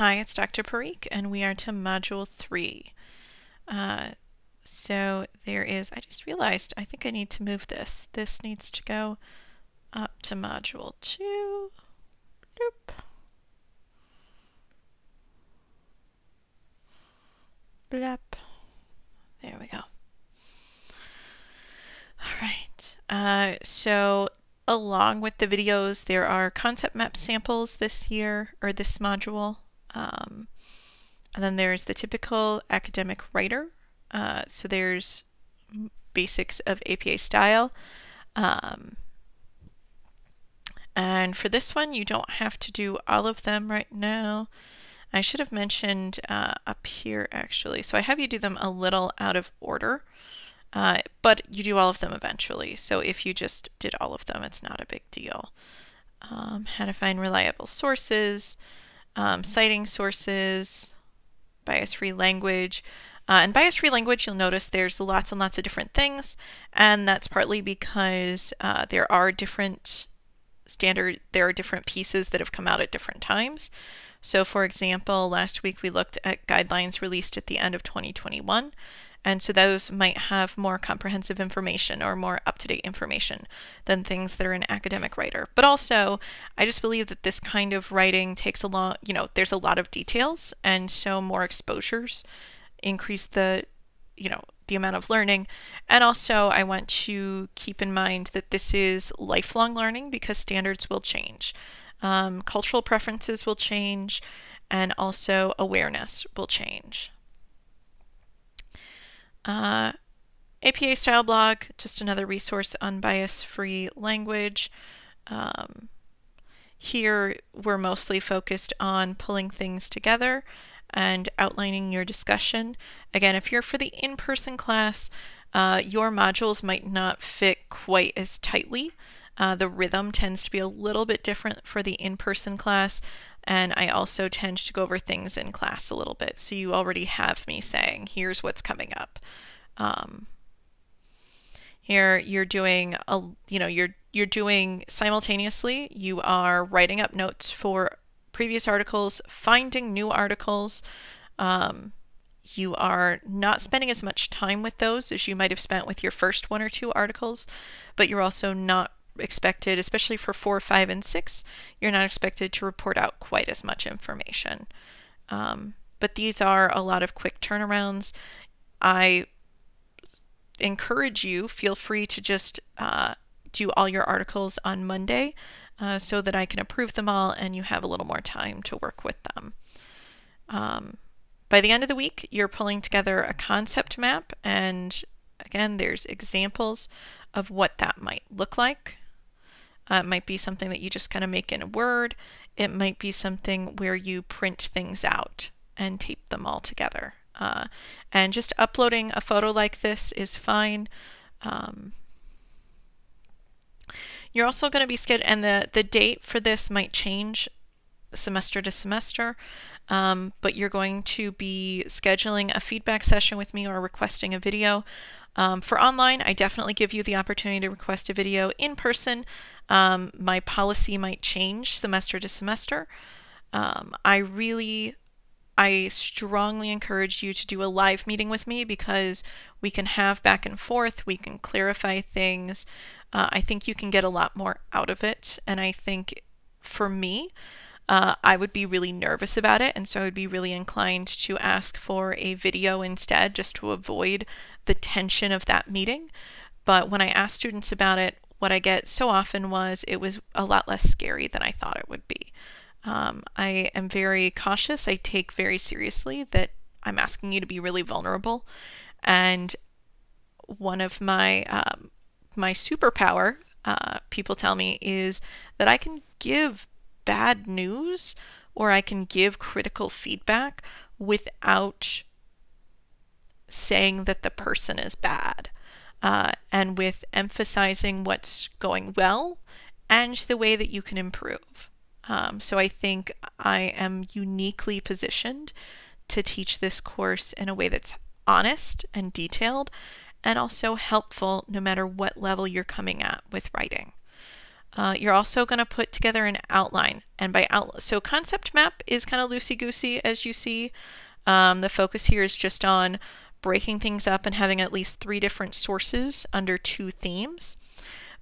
Hi, it's Dr. Parikh, and we are to Module 3. Uh, so there is, I just realized, I think I need to move this. This needs to go up to Module 2. Doop. Blep. There we go. All right. Uh, so along with the videos, there are concept map samples this year, or this module. Um, and then there's the typical academic writer. Uh, so there's basics of APA style. Um, and for this one, you don't have to do all of them right now. I should have mentioned uh, up here actually. So I have you do them a little out of order, uh, but you do all of them eventually. So if you just did all of them, it's not a big deal. Um, how to find reliable sources, um, citing sources, bias-free language. Uh, and bias-free language, you'll notice there's lots and lots of different things, and that's partly because uh, there are different standard, there are different pieces that have come out at different times. So for example, last week we looked at guidelines released at the end of 2021, and so those might have more comprehensive information or more up to date information than things that are an academic writer. But also, I just believe that this kind of writing takes a long, you know, there's a lot of details, and so more exposures increase the, you know, the amount of learning. And also, I want to keep in mind that this is lifelong learning because standards will change. Um, cultural preferences will change, and also awareness will change. Uh, APA Style Blog, just another resource on bias-free language. Um, here, we're mostly focused on pulling things together and outlining your discussion. Again, if you're for the in-person class, uh, your modules might not fit quite as tightly. Uh, the rhythm tends to be a little bit different for the in-person class, and I also tend to go over things in class a little bit. So you already have me saying, here's what's coming up. Um, here you're doing a, you know, you're you're doing simultaneously. You are writing up notes for previous articles, finding new articles. Um, you are not spending as much time with those as you might have spent with your first one or two articles, but you're also not expected, especially for four, five, and six, you're not expected to report out quite as much information. Um, but these are a lot of quick turnarounds. I encourage you, feel free to just uh, do all your articles on Monday uh, so that I can approve them all and you have a little more time to work with them. Um, by the end of the week, you're pulling together a concept map, and again, there's examples of what that might look like. Uh, it might be something that you just kind of make in a Word. It might be something where you print things out and tape them all together. Uh, and just uploading a photo like this is fine. Um, you're also going to be scheduled, and the, the date for this might change semester to semester, um, but you're going to be scheduling a feedback session with me or requesting a video. Um, for online, I definitely give you the opportunity to request a video in person. Um, my policy might change semester to semester. Um, I really, I strongly encourage you to do a live meeting with me because we can have back and forth, we can clarify things. Uh, I think you can get a lot more out of it. And I think for me, uh, I would be really nervous about it. And so I would be really inclined to ask for a video instead just to avoid the tension of that meeting. But when I ask students about it, what I get so often was it was a lot less scary than I thought it would be. Um, I am very cautious. I take very seriously that I'm asking you to be really vulnerable. And one of my um, my superpower, uh, people tell me, is that I can give bad news or I can give critical feedback without saying that the person is bad uh, and with emphasizing what's going well and the way that you can improve. Um, so I think I am uniquely positioned to teach this course in a way that's honest and detailed and also helpful no matter what level you're coming at with writing. Uh, you're also going to put together an outline. And by out, so concept map is kind of loosey-goosey as you see. Um, the focus here is just on breaking things up and having at least three different sources under two themes.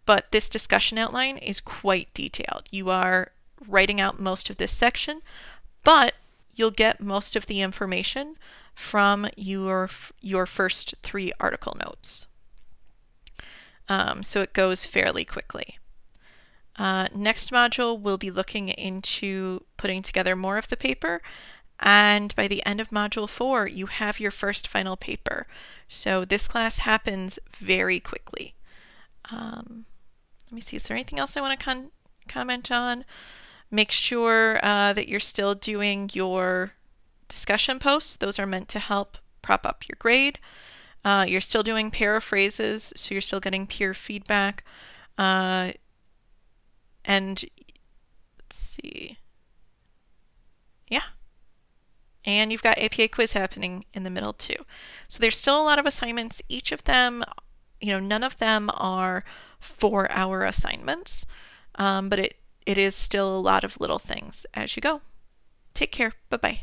But this discussion outline is quite detailed. You are writing out most of this section, but you'll get most of the information from your, your first three article notes. Um, so it goes fairly quickly. Uh, next module, we'll be looking into putting together more of the paper. And by the end of module four, you have your first final paper. So this class happens very quickly. Um, let me see, is there anything else I want to comment on? Make sure uh, that you're still doing your discussion posts. Those are meant to help prop up your grade. Uh, you're still doing paraphrases, so you're still getting peer feedback. Uh, and let's see. Yeah. And you've got APA quiz happening in the middle too. So there's still a lot of assignments. Each of them, you know, none of them are four hour assignments, um, but it, it is still a lot of little things as you go. Take care. Bye bye.